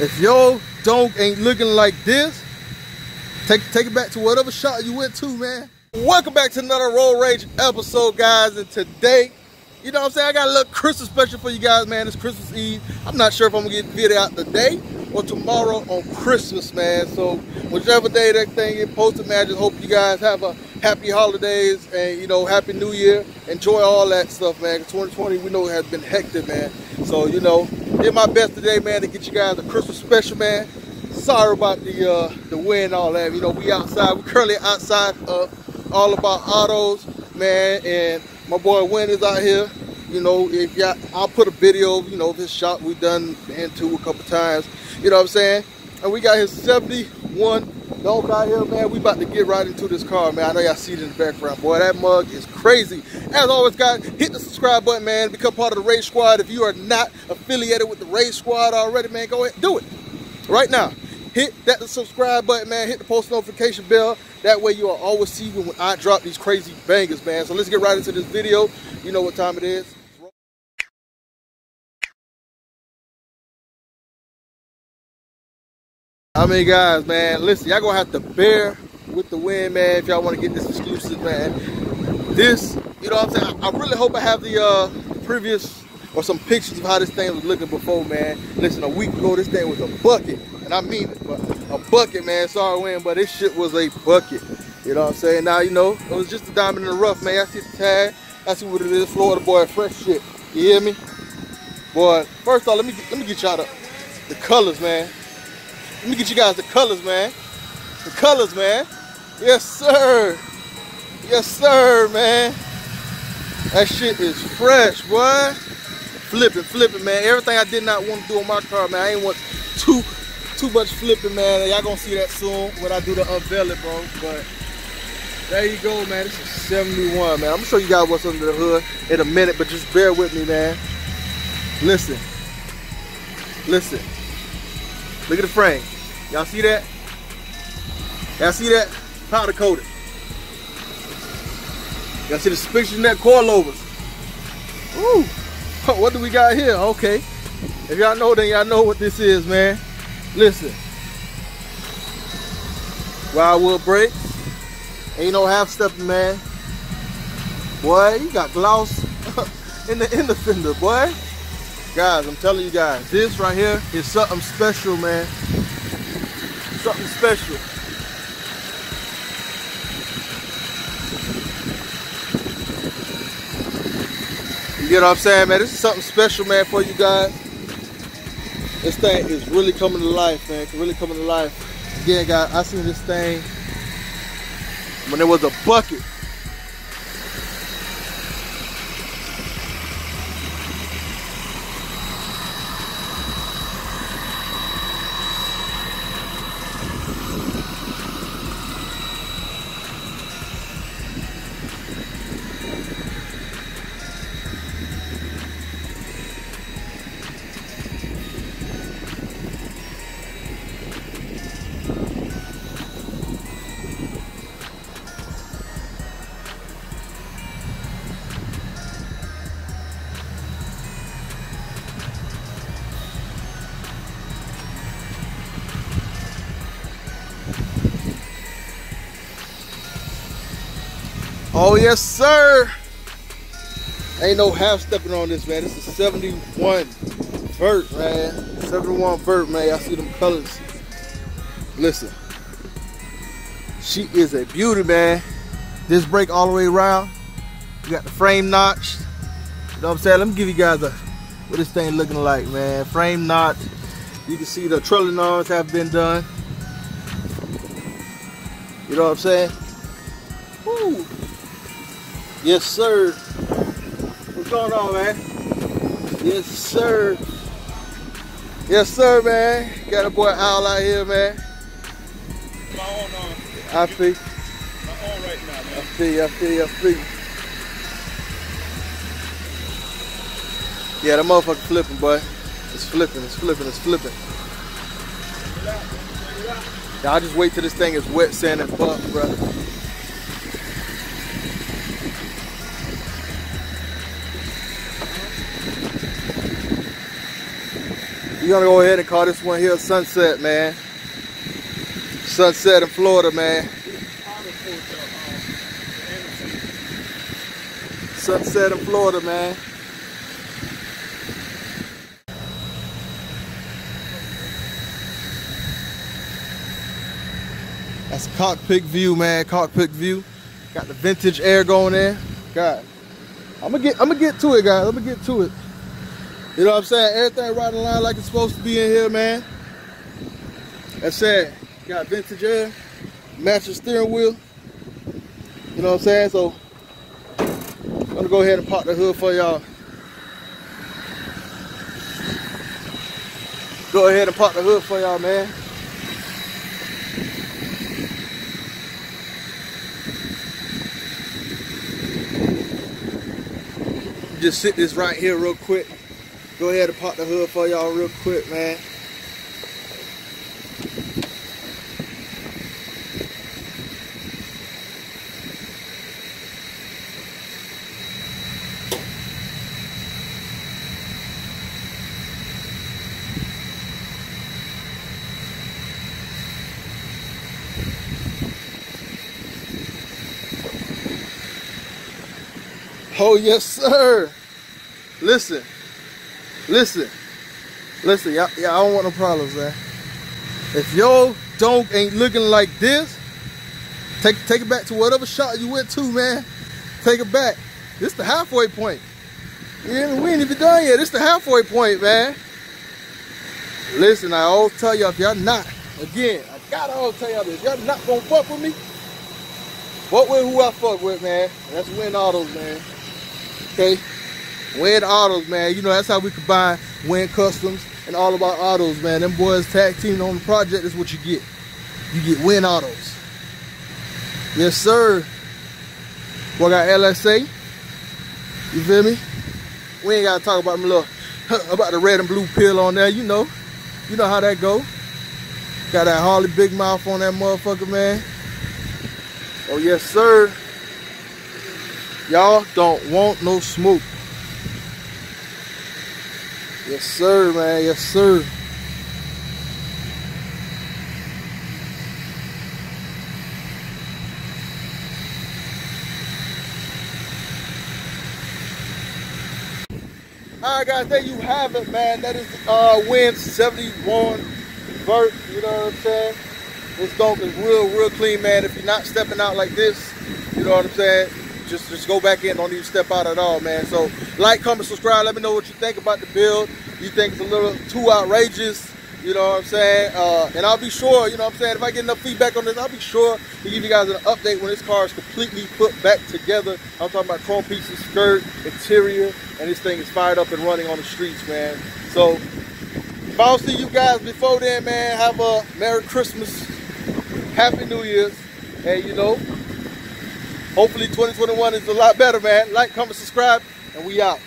If your donk ain't looking like this, take take it back to whatever shot you went to, man. Welcome back to another Road Rage episode, guys. And today, you know what I'm saying? I got a little Christmas special for you guys, man. It's Christmas Eve. I'm not sure if I'm gonna get the video out today or tomorrow on Christmas, man. So whichever day that thing get posted, man, I just hope you guys have a happy holidays and you know, happy new year. Enjoy all that stuff, man. 2020 we know has been hectic, man. So, you know, did my best today, man, to get you guys a Christmas special, man. Sorry about the uh the wind all that. You know, we outside, We're currently outside of all about autos, man, and my boy Win is out here. You know, if y'all I'll put a video, you know, of his shop we done into a couple times. You know what I'm saying? And we got his 71 donk out here, man. We about to get right into this car, man. I know y'all see it in the background. Boy, that mug is crazy. As always, guys, hit the subscribe button, man. Become part of the Rage Squad. If you are not affiliated with the Rage Squad already, man, go ahead, do it. Right now. Hit that subscribe button, man. Hit the post notification bell. That way you'll always see when I drop these crazy bangers, man. So let's get right into this video. You know what time it is. I mean, guys, man, listen, y'all gonna have to bear with the wind, man, if y'all want to get this exclusive, man. This, you know what I'm saying? I really hope I have the uh, previous or some pictures of how this thing was looking before, man. Listen, a week ago, this thing was a bucket, and I mean it, but a bucket, man. Sorry, wind, but this shit was a bucket. You know what I'm saying? Now, you know, it was just a diamond in the rough, man. I see the tag. I see what it is. Florida boy, fresh shit. You hear me? Boy, first off, let me let me get y'all the, the colors, man. Let me get you guys the colors, man. The colors, man. Yes, sir. Yes, sir, man. That shit is fresh, boy. Flipping, flipping, man. Everything I did not want to do on my car, man. I ain't want too too much flipping, man. Y'all gonna see that soon when I do the unveil it, bro. But there you go, man. This is 71, man. I'm gonna show you guys what's under the hood in a minute, but just bear with me, man. Listen. Listen. Look at the frame. Y'all see that? Y'all see that? Powder coated. Y'all see the suspension that coilovers. Ooh. What do we got here? Okay. If y'all know, then y'all know what this is, man. Listen. Wilwood brakes. Ain't no half stepping, man. Boy, you got gloss in the in the fender, boy. Guys, I'm telling you guys, this right here is something special, man. Something special. You get what I'm saying, man? This is something special, man, for you guys. This thing is really coming to life, man. It's really coming to life. Again, guys, I seen this thing when there was a bucket Oh yes, sir. Ain't no half stepping on this, man. This is 71 vert, man. 71 vert, man. I see them colors. Listen. She is a beauty, man. This brake all the way around. You got the frame notched. You know what I'm saying? Let me give you guys a what this thing looking like, man. Frame notch. You can see the trailing arms have been done. You know what I'm saying? Woo. Yes, sir. What's going on, man? Yes, sir. Yes, sir, man. Got a boy Al out here, man. My own, uh, I feel, my own right now, I man. feel, you, I feel, I feel. Yeah, that motherfucker flipping, boy. It's flipping, it's flipping, it's flipping. Y'all just wait till this thing is wet, sand, and buff, bro. We're gonna go ahead and call this one here Sunset, man. Sunset in Florida, man. Sunset in Florida, man. Cockpit view, man. Cockpit view. Got the vintage air going in. God. I'm gonna get I'm gonna get to it, guys. I'm gonna get to it. You know what I'm saying? Everything right in line like it's supposed to be in here, man. That's it. Got vintage air, matching steering wheel. You know what I'm saying? So I'm gonna go ahead and pop the hood for y'all. Go ahead and pop the hood for y'all, man. Just sit this right here real quick. Go ahead and pop the hood for y'all real quick, man. Oh, yes, sir. Listen. Listen. Listen, y'all, y'all I don't want no problems, man. If your donk ain't looking like this, take take it back to whatever shot you went to, man. Take it back. This the halfway point. Yeah, we ain't even done yet. This the halfway point, man. Listen, I always tell y'all if y'all not, again, I gotta always tell y'all this. Y'all not gonna fuck with me. Fuck with who I fuck with, man. That's Win Autos, man. Okay? Win Autos, man. You know, that's how we combine Win Customs and all of our autos, man. Them boys tag team on the project is what you get. You get Win Autos. Yes, sir. Boy, got LSA. You feel me? We ain't gotta talk about them little about the red and blue pill on there, you know. You know how that go. Got that Harley Big Mouth on that motherfucker, man. Oh yes, sir. Y'all don't want no smoke. Yes, sir, man. Yes, sir. All right, guys, there you have it, man. That is uh, Win 71 Vert. You know what I'm saying? This donk is real, real clean, man. If you're not stepping out like this, you know what I'm saying? Just, just go back in. Don't even step out at all, man. So, like, comment, subscribe. Let me know what you think about the build. You think it's a little too outrageous? You know what I'm saying? Uh, and I'll be sure, you know what I'm saying, if I get enough feedback on this, I'll be sure to give you guys an update when this car is completely put back together. I'm talking about chrome pieces, skirt, interior, and this thing is fired up and running on the streets, man. So, if I don't see you guys before then, man, have a Merry Christmas, Happy New Year's, and you know, hopefully 2021 is a lot better, man. Like, comment, subscribe, and we out.